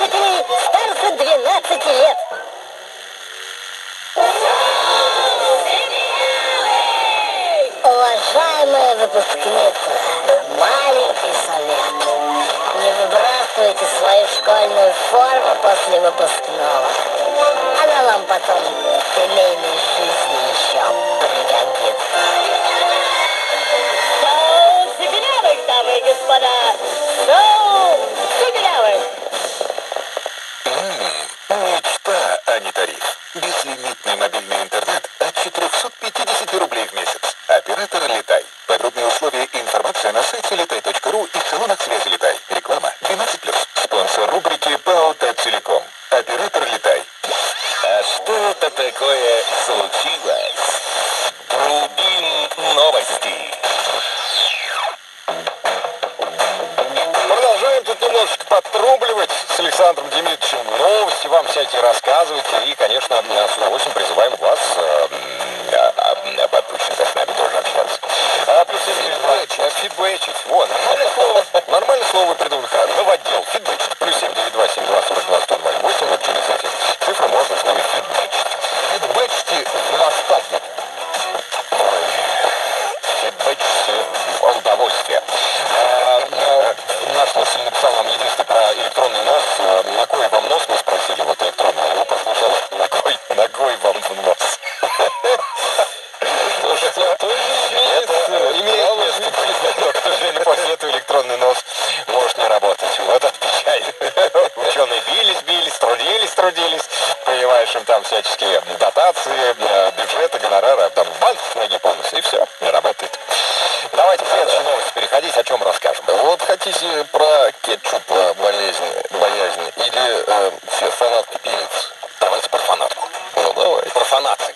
некоторые старше 12 лет. Уважаемые выпускница, маленький совет. Не выбрасывайте свою школьную форму после выпускного. Она вам потом Безлимитный мобильный интернет от 450 рублей в месяц. Оператор «Летай». Подробные условия и информация на сайте летай.ру и в салонах связи «Летай». Реклама 12+. Спонсор рубрики ПАО «Телеком». Оператор «Летай». А что это такое случилось? Немножечко подтрубливать с Александром Демидовичем новости, вам всякие рассказывать. И, конечно, с удовольствием призываем вас э, а, а, подписчиков с нами тоже общаться. А, плюс фидбэчить. Фидбэчить. Вот, нормальное слово. Вам в нос. Это имеет место быть. К сожалению, после этого электронный нос может не работать. Вот это печаль. Ученые бились, бились, трудились, трудились. Понимаешь, им там всяческие дотации, э, бюджеты, гонорары, а там банк с ноги полностью, и все, не работает. Давайте к следующей новости переходить, о чем расскажем. Вот хотите про кетчуп э, болезнь, боязнь или э, все фанатами.